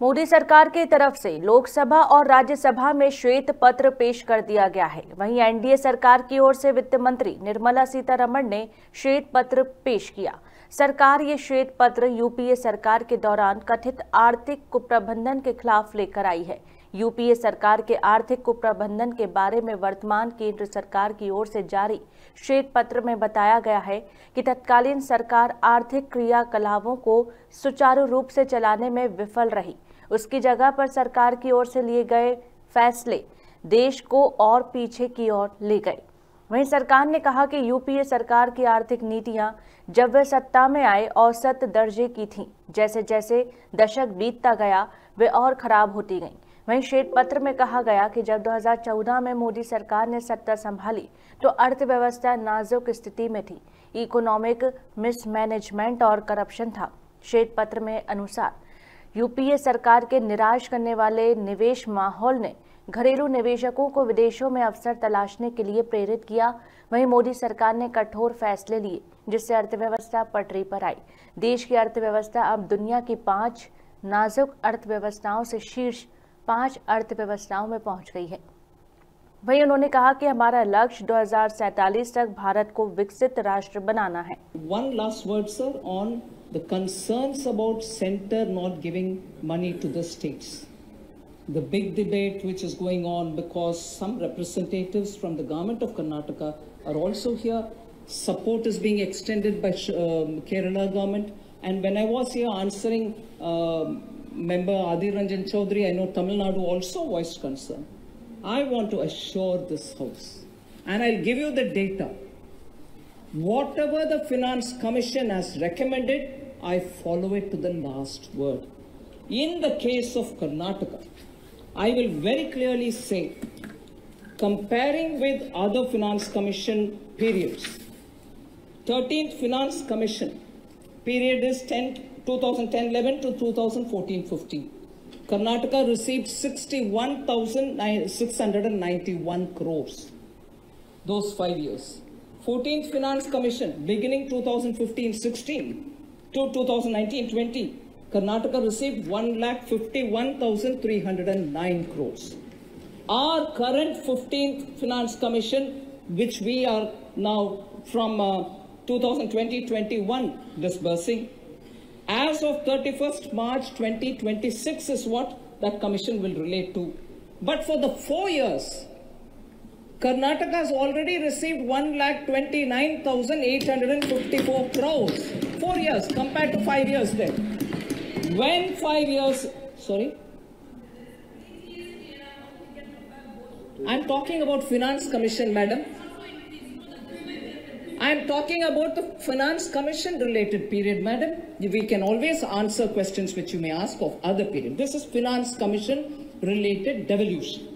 मोदी सरकार की तरफ़ से लोकसभा और राज्यसभा में श्वेत पत्र पेश कर दिया गया है। वहीं एनडीए सरकार की ओर से वित्त मंत्री निर्मला सीतारमण ने श्वेत पत्र पेश किया। सरकार ये श्वेत पत्र यूपीए सरकार के दौरान कथित आर्थिक कुप्रबंधन के खिलाफ लेकर आई है। यूपीए सरकार के आर्थिक कुप्रबंधन के बारे में वर्तमान केंद्र सरकार की ओर से जारी श्वेत पत्र में बताया गया है कि तत्कालीन सरकार आर्थिक क्रियाकलापों को सुचारू रूप से चलाने में विफल रही। उसकी जगह पर सरकार की ओर से लिए गए फैसले देश को और पीछे की ओर ले गए। वहीं सरकार ने कहा कि यूपीए सरकार की आर्थिक नीतियाँ जब वे सत्ता में आए औसत दर्जे की थीं जैसे जैसे दशक बीतता गया, वे और खराब होती गईं। वहीं श्वेत पत्र में कहा गया कि जब 2014 में मोदी सरकार ने सत्ता संभाली तो अर्थव्यवस्था नाजुक स्थिति में थी। इकोनॉमिक मिसमैनेजमेंट और करप्शन था। श्वेत पत्र में अनुसार यूपीए सरकार के निराश करने वाले निवेश माहौल ने घरेलू निवेशकों को विदेशों में अवसर तलाशने के लिए प्रेरित किया। वहीं मोदी सरकार ने कठोर फैसले लिए जिससे अर्थव्यवस्था पटरी पर आई। देश की अर्थव्यवस्था अब दुनिया की पाँच नाजुक अर्थव्यवस्थाओं से शीर्ष पाँच अर्थव्यवस्थाओं में पहुँच गई है। वहीं उन्होंने कहा कि हमारा लक्ष्य दो तक भारत को विकसित राष्ट्र बनाना है। One last word, sir, on the concerns about center not giving money to the states. The big debate which is going on because some representatives from the government of Karnataka are also here. Support is being extended by um, Kerala government. And when I was here answering um member Adhir Ranjan Chaudhary, I know Tamil Nadu also voiced concern. I want to assure this house, and I'll give you the data. Whatever the Finance Commission has recommended, I follow it to the last word. In the case of Karnataka, I will very clearly say, comparing with other Finance Commission periods, 13th Finance Commission period is 10, 2010-11 to 2014-15. Karnataka received 61,691 crores. Those five years. 14th Finance Commission, beginning 2015-16 to 2019-20, Karnataka received 1,51,309 crores. Our current 15th Finance Commission, which we are now from uh, 2020-21 disbursing, as of 31st March 2026 is what that commission will relate to. But for the four years, Karnataka has already received 1,29,854 crores. Four years compared to five years then. When five years, sorry? I'm talking about Finance Commission, madam. I am talking about the Finance Commission related period, madam. We can always answer questions which you may ask of other period. This is Finance Commission related devolution.